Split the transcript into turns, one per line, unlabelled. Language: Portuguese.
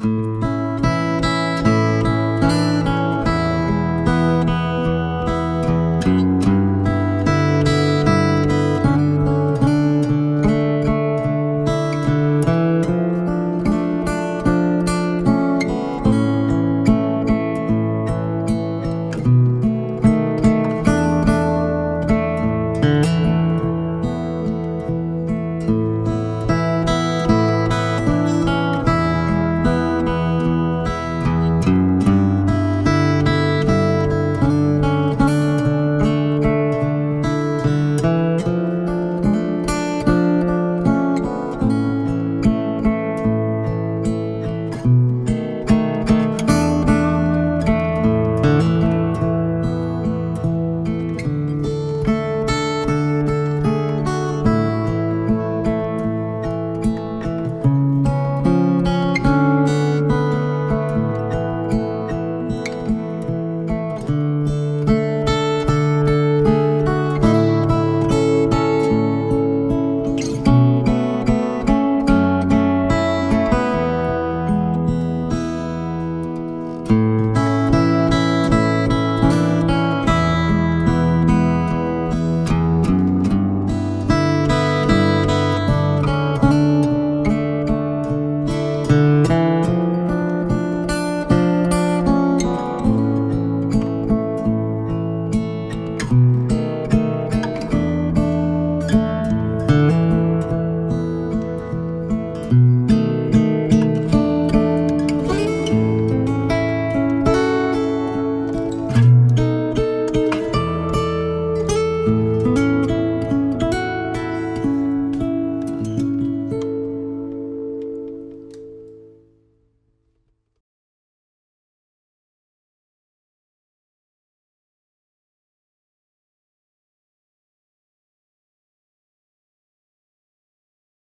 Música